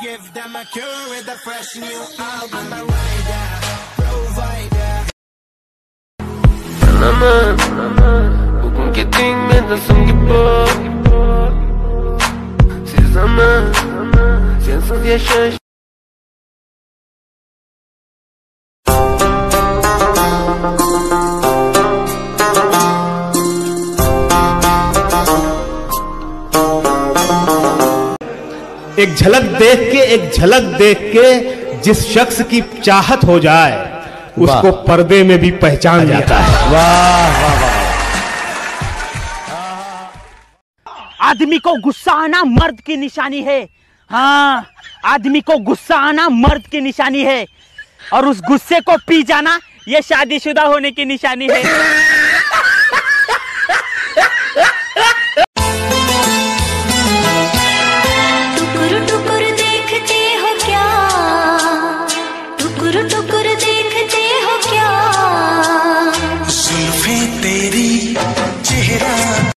give them a cure with a fresh new album. I'm a rider, provider. naman Huwag mong kitingin na sunggibo Si zaman Siya dia siya एक झलक देख के एक झलक देख के जिस शख्स की चाहत हो जाए उसको पर्दे में भी पहचान जाता है। वाह। आदमी को गुस्सा आना मर्द की निशानी है। हाँ आदमी को गुस्सा आना मर्द की निशानी है। और उस गुस्से को पी जाना ये शादीशुदा होने की निशानी है। टुकुर टुकुर देखते हो क्या सुल्फे तेरी चेहरा